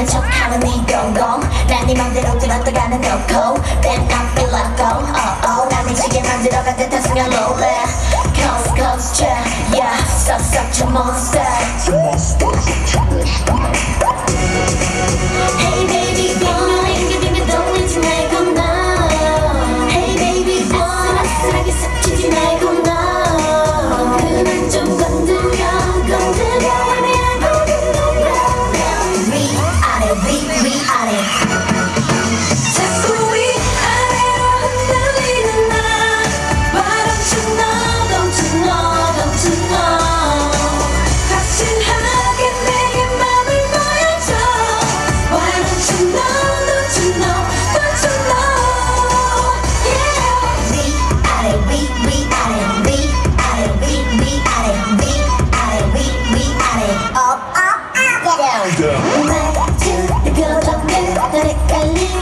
아는 척하는 이건공 난네 맘대로 끌어들어가는 놓고 Then I feel like go oh oh 난 미치게 만들어간 듯한 순간 로래 Cause cause yeah yeah 썩썩 저 monster Believe